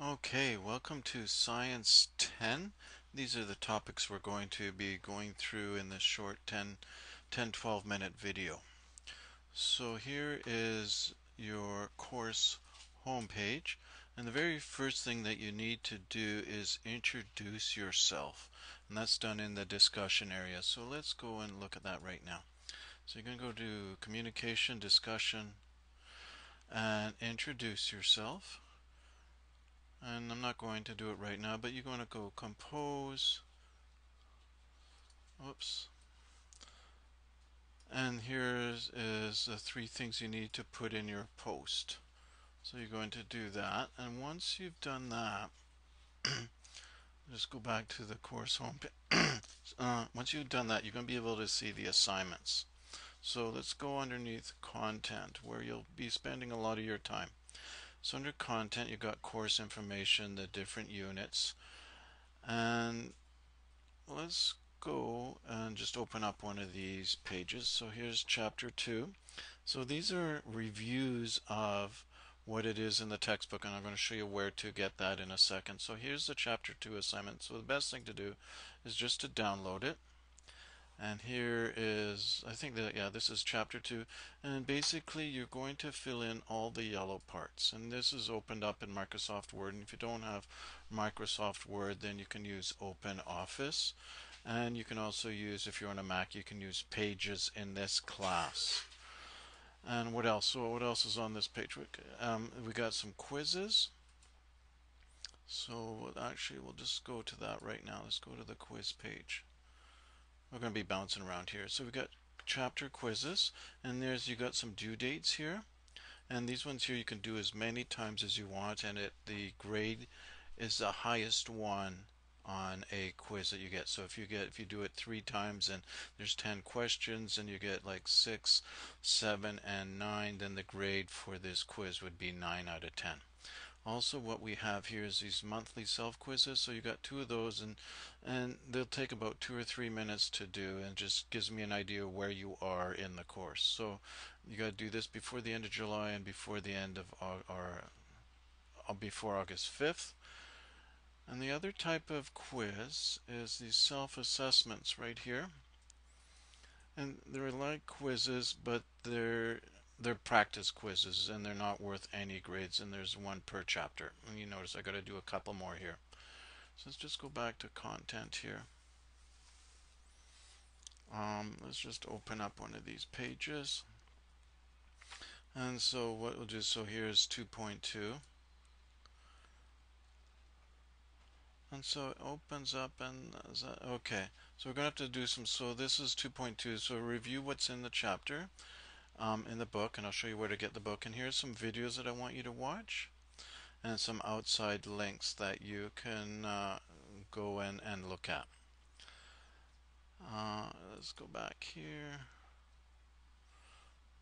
Okay, welcome to Science 10. These are the topics we're going to be going through in this short 10, 10 12 minute video. So here is your course homepage and the very first thing that you need to do is introduce yourself and that's done in the discussion area. So let's go and look at that right now. So you're going to go to communication, discussion, and introduce yourself and I'm not going to do it right now but you're going to go compose. Oops and here is the three things you need to put in your post. So you're going to do that. And once you've done that just go back to the course home uh, once you've done that you're going to be able to see the assignments. So let's go underneath content where you'll be spending a lot of your time so under content, you've got course information, the different units. And let's go and just open up one of these pages. So here's chapter 2. So these are reviews of what it is in the textbook and I'm going to show you where to get that in a second. So here's the chapter 2 assignment. So the best thing to do is just to download it and here is I think that yeah this is chapter 2 and basically you're going to fill in all the yellow parts. And this is opened up in Microsoft Word. And if you don't have Microsoft Word then you can use Open Office and you can also use if you're on a Mac you can use Pages in this class. And what else? So what else is on this page? Um, we got some quizzes. So actually we'll just go to that right now. Let's go to the quiz page we're going to be bouncing around here. So we've got chapter quizzes, and there's you got some due dates here. And these ones here you can do as many times as you want, and it the grade is the highest one on a quiz that you get. So if you get if you do it three times and there's 10 questions and you get like 6, 7, and 9, then the grade for this quiz would be 9 out of 10. Also what we have here is these monthly self quizzes. So you got two of those and and they'll take about two or three minutes to do and just gives me an idea where you are in the course. So you got to do this before the end of July and before the end of our uh, before August 5th. And the other type of quiz is these self-assessments right here. And they're like quizzes, but they're they're practice quizzes and they're not worth any grades and there's one per chapter. And you notice I got to do a couple more here. So let's just go back to content here. Um, let's just open up one of these pages. And so what we'll do so here's 2.2 and so it opens up and okay. So we're gonna have to do some so this is 2.2 so review what's in the chapter um, in the book and I'll show you where to get the book and here's some videos that I want you to watch and some outside links that you can uh, go in and look at. Uh, let's go back here.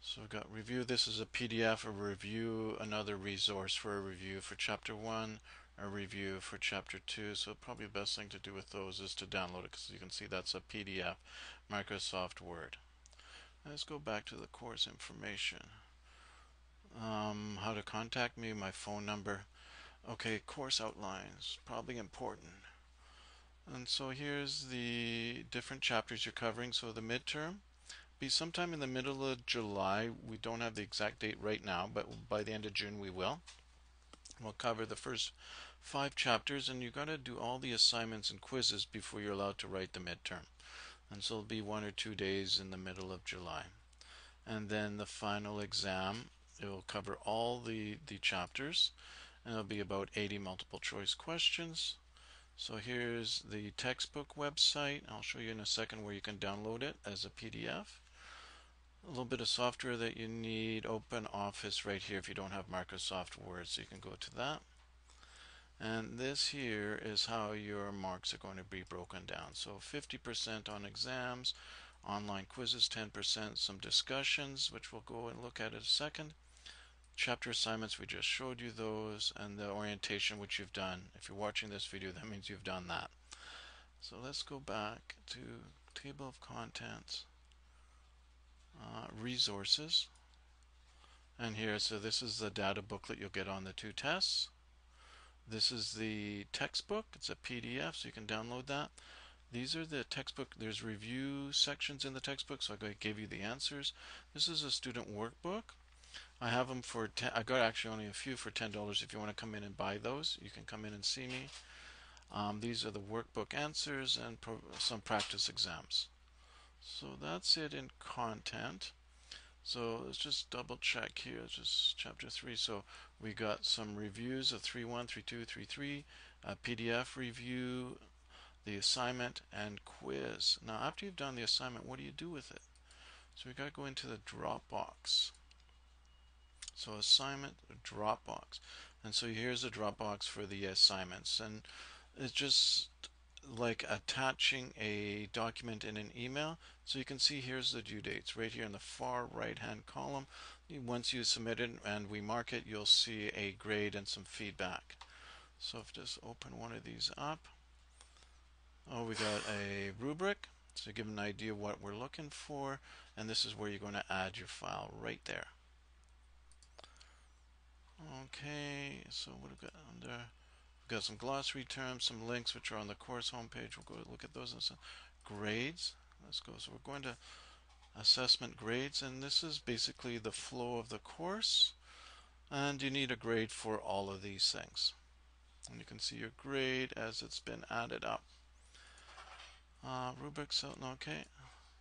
So we've got review. This is a PDF, a review, another resource for a review for chapter 1, a review for chapter 2. So probably the best thing to do with those is to download it because you can see that's a PDF, Microsoft Word. Let's go back to the course information. Um, how to contact me, my phone number. Okay, course outlines, probably important. And so here's the different chapters you're covering. So the midterm, be sometime in the middle of July. We don't have the exact date right now, but by the end of June we will. We'll cover the first five chapters, and you got to do all the assignments and quizzes before you're allowed to write the midterm and so it'll be one or two days in the middle of July. And then the final exam, it will cover all the, the chapters, and it'll be about 80 multiple choice questions. So here's the textbook website. I'll show you in a second where you can download it as a PDF. A little bit of software that you need, Open Office right here if you don't have Microsoft Word, so you can go to that. And this here is how your marks are going to be broken down. So 50% on exams, online quizzes 10%, some discussions, which we'll go and look at in a second. Chapter assignments, we just showed you those, and the orientation, which you've done. If you're watching this video, that means you've done that. So let's go back to table of contents, uh, resources. And here, so this is the data booklet you'll get on the two tests. This is the textbook. It's a PDF, so you can download that. These are the textbook. There's review sections in the textbook, so I gave you the answers. This is a student workbook. I have them for ten, I got actually only a few for ten dollars. If you want to come in and buy those, you can come in and see me. Um, these are the workbook answers and some practice exams. So that's it in content. So let's just double check here. It's just chapter 3. So we got some reviews of 3.1, 3.2, 3.3, a PDF review, the assignment, and quiz. Now after you've done the assignment, what do you do with it? So we've got to go into the Dropbox. So assignment, Dropbox. And so here's a Dropbox for the assignments. And it's just like attaching a document in an email. So you can see here's the due dates right here in the far right hand column. Once you submit it and we mark it, you'll see a grade and some feedback. So if just open one of these up. Oh, we got a rubric. So give an idea what we're looking for. And this is where you're going to add your file right there. Okay, so what have we got under? Got some glossary terms, some links which are on the course homepage. We'll go look at those. And grades. Let's go. So we're going to assessment grades, and this is basically the flow of the course. And you need a grade for all of these things. And you can see your grade as it's been added up. Uh, rubrics, okay.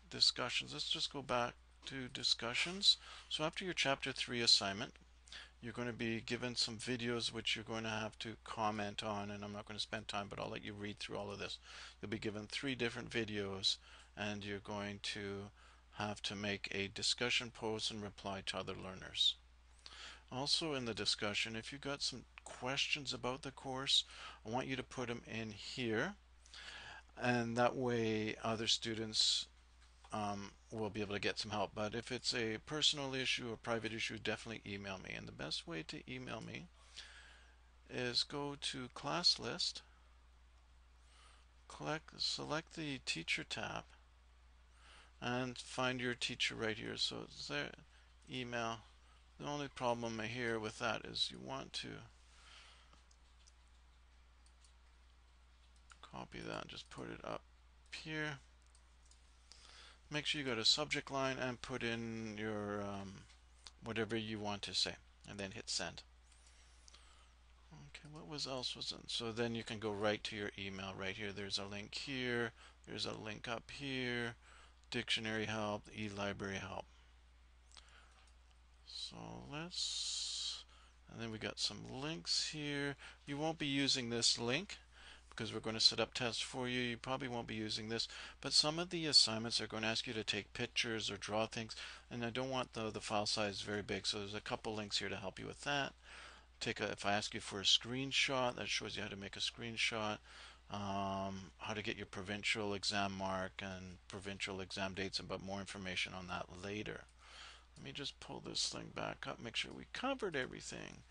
Discussions. Let's just go back to discussions. So after your chapter 3 assignment, you're going to be given some videos which you're going to have to comment on and I'm not going to spend time but I'll let you read through all of this. You'll be given three different videos and you're going to have to make a discussion post and reply to other learners. Also in the discussion if you've got some questions about the course I want you to put them in here and that way other students um, will be able to get some help. But if it's a personal issue or private issue, definitely email me. And the best way to email me is go to class list, collect, select the teacher tab, and find your teacher right here. So it's there, email. The only problem here with that is you want to copy that and just put it up here make sure you go to subject line and put in your um, whatever you want to say and then hit send. Okay what was else? Was in so then you can go right to your email right here. There's a link here. There's a link up here. Dictionary help e-library help. So let's and then we got some links here. You won't be using this link because we're going to set up tests for you. You probably won't be using this, but some of the assignments are going to ask you to take pictures or draw things, and I don't want the, the file size very big, so there's a couple links here to help you with that. Take a, if I ask you for a screenshot, that shows you how to make a screenshot, um, how to get your provincial exam mark and provincial exam dates, and but more information on that later. Let me just pull this thing back up, make sure we covered everything.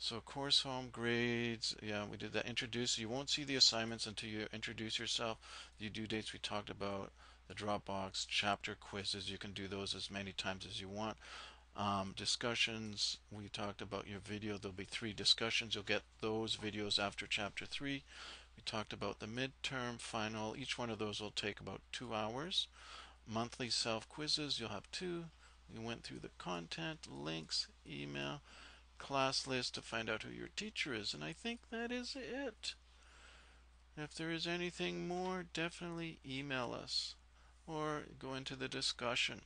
So course home grades, yeah, we did that. Introduce, you won't see the assignments until you introduce yourself. The due dates we talked about, the Dropbox, chapter quizzes, you can do those as many times as you want. Um, discussions, we talked about your video. There'll be three discussions. You'll get those videos after chapter three. We talked about the midterm, final. Each one of those will take about two hours. Monthly self quizzes, you'll have two. We went through the content, links, email class list to find out who your teacher is. And I think that is it. If there is anything more, definitely email us or go into the discussion.